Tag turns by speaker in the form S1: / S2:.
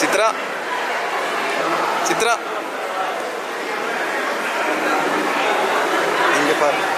S1: சித்ரா. சித்ரா. இங்கே பாரு.